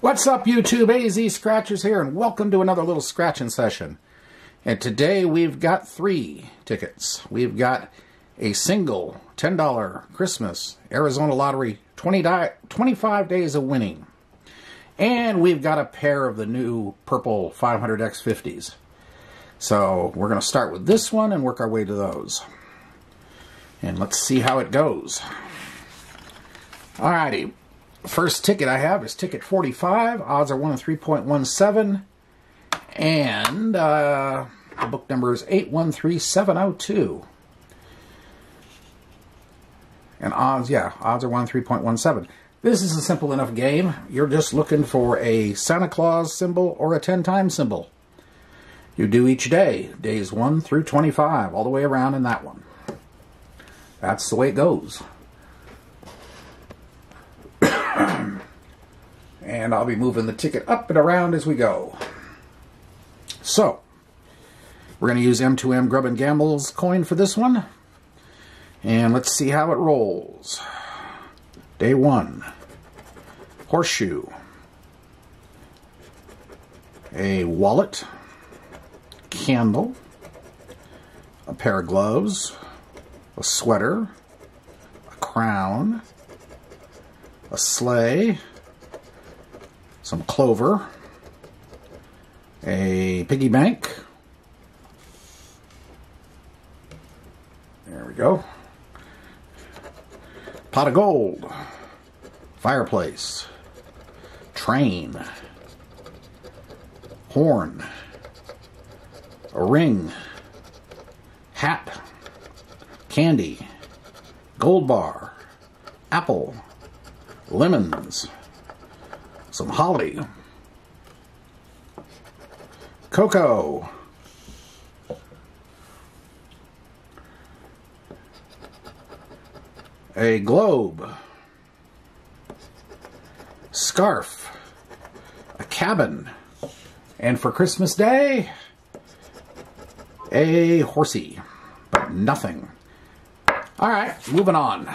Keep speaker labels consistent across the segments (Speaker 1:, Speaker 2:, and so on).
Speaker 1: What's up, YouTube? AZ Scratchers here, and welcome to another little scratching session. And today we've got three tickets. We've got a single $10 Christmas Arizona Lottery 20 di 25 days of winning. And we've got a pair of the new purple 500X50s. So we're going to start with this one and work our way to those. And let's see how it goes. Alrighty, first ticket I have is ticket 45. Odds are 1 in 3.17. And uh, the book number is 813702. And odds, yeah, odds are 1 3.17. This is a simple enough game. You're just looking for a Santa Claus symbol or a 10 times symbol. You do each day, days 1 through 25, all the way around in that one. That's the way it goes. And I'll be moving the ticket up and around as we go. So, we're going to use M2M Grub and Gamble's coin for this one. And let's see how it rolls. Day one. Horseshoe. A wallet. Candle. A pair of gloves. A sweater. A crown. A sleigh some clover, a piggy bank. There we go. Pot of gold, fireplace, train, horn, a ring, hat, candy, gold bar, apple, lemons, some holly, cocoa, a globe, scarf, a cabin, and for Christmas Day, a horsey, but nothing. All right, moving on.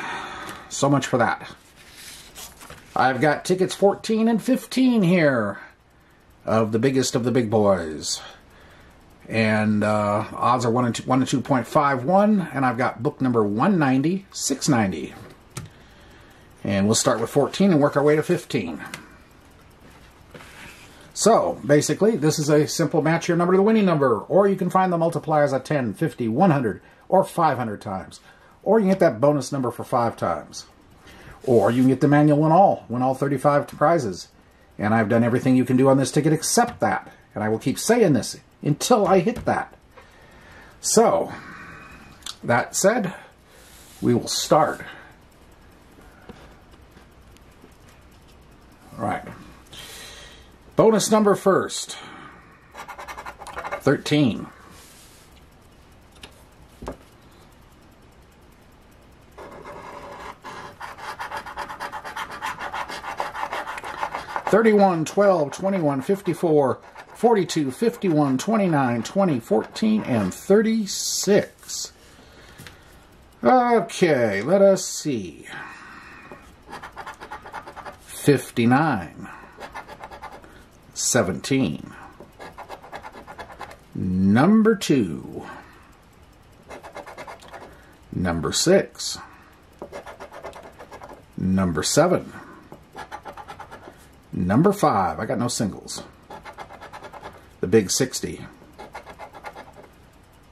Speaker 1: So much for that. I've got tickets 14 and 15 here of the biggest of the big boys. And uh, odds are 1 and 2, 1 and 2.51, and I've got book number 190, 690. And we'll start with 14 and work our way to 15. So, basically, this is a simple match your number to the winning number, or you can find the multipliers at 10, 50, 100, or 500 times. Or you can get that bonus number for 5 times. Or you can get the manual win all, win all 35 prizes. And I've done everything you can do on this ticket except that. And I will keep saying this until I hit that. So, that said, we will start. All right. Bonus number first. 13. 31, 12, 21, 54, 42, 51, 29, 20, 14, and 36. Okay, let us see. 59, 17, number 2, number 6, number 7, Number five, I got no singles. The Big 60.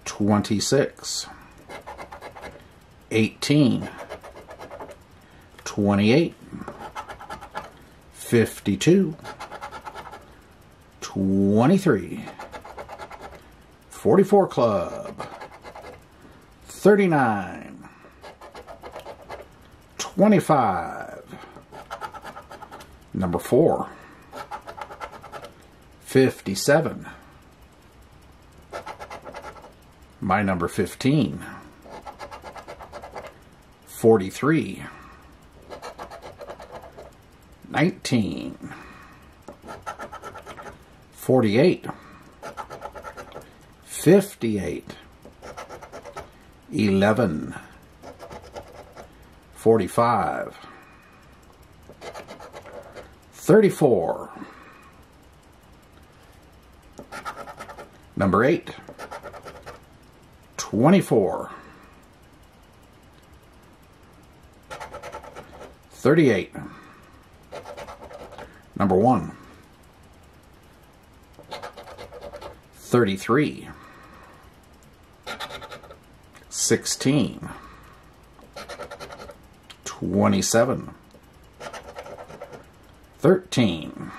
Speaker 1: 26. 18. 28. 52. 23. 44 Club. 39. 25. Number 4. 57. My number 15. 43. 19. 48. 58. 11. 45. 34. Number 8. 24. 38. Number 1. 33. 16. 27. 13.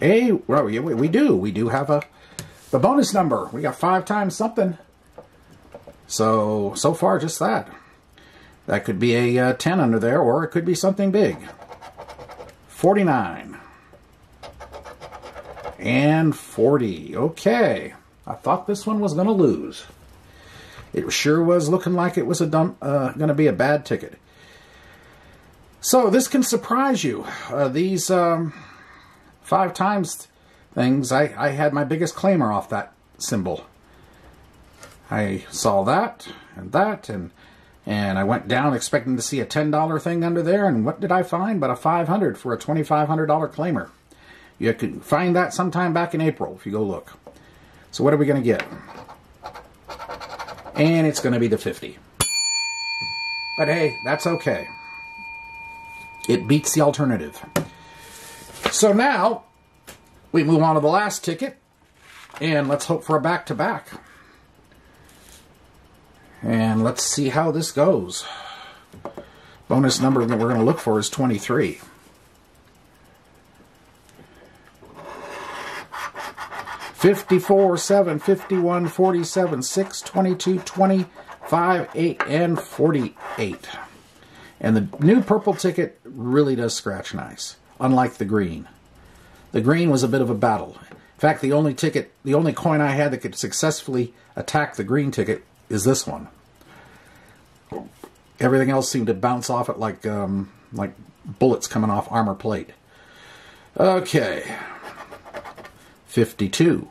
Speaker 1: Hey, well, we do. We do have a the bonus number. We got five times something. So, so far, just that. That could be a uh, 10 under there, or it could be something big. 49. And 40. Okay. I thought this one was going to lose. It sure was looking like it was a dump, uh, going to be a bad ticket. So this can surprise you. Uh, these um, five times things, I, I had my biggest claimer off that symbol. I saw that and that and and I went down expecting to see a $10 thing under there and what did I find but a 500 for a $2500 claimer. You can find that sometime back in April if you go look. So what are we going to get? And it's going to be the 50. But hey, that's okay. It beats the alternative. So now we move on to the last ticket, and let's hope for a back to back. And let's see how this goes. Bonus number that we're going to look for is 23. Fifty-four, seven, fifty-one, forty-seven, six, twenty-two, twenty-five, eight, and forty-eight. And the new purple ticket really does scratch nice, unlike the green. The green was a bit of a battle. In fact, the only ticket, the only coin I had that could successfully attack the green ticket is this one. Everything else seemed to bounce off it like um, like bullets coming off armor plate. Okay. 52.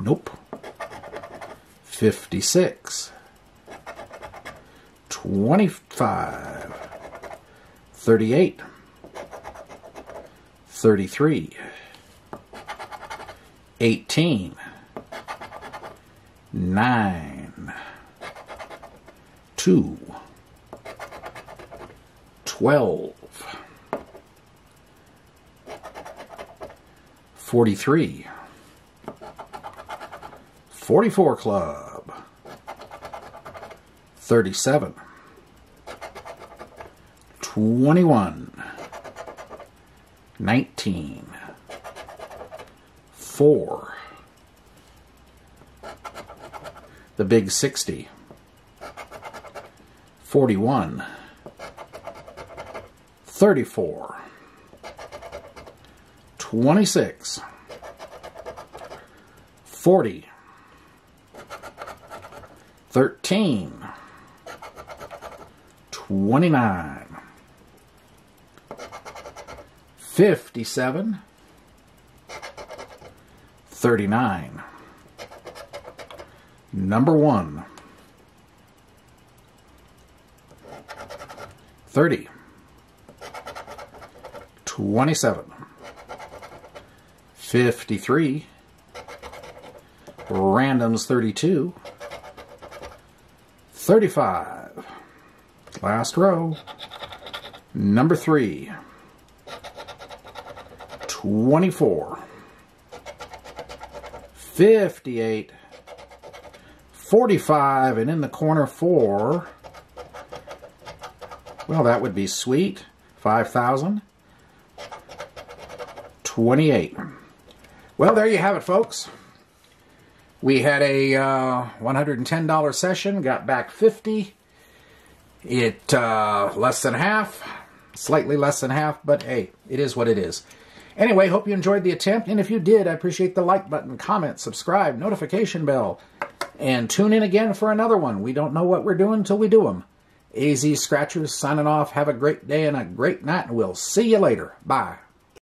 Speaker 1: Nope. 56. 25. 38. 33, 18, 9, 2, 12, 43, 44 Club, 37, 21, 19, 4, the big 60, 41, 34, 26, 40, 13, 29, 57, 39, number 1, 30, 27, 53, randoms 32, 35, last row, number 3, 24, 58, 45, and in the corner 4, well, that would be sweet, 5,000, 28. Well, there you have it, folks. We had a uh, $110 session, got back 50. It uh, less than half, slightly less than half, but hey, it is what it is. Anyway, hope you enjoyed the attempt, and if you did, I appreciate the like button, comment, subscribe, notification bell, and tune in again for another one. We don't know what we're doing until we do them. AZ Scratchers signing off. Have a great day and a great night, and we'll see you later. Bye.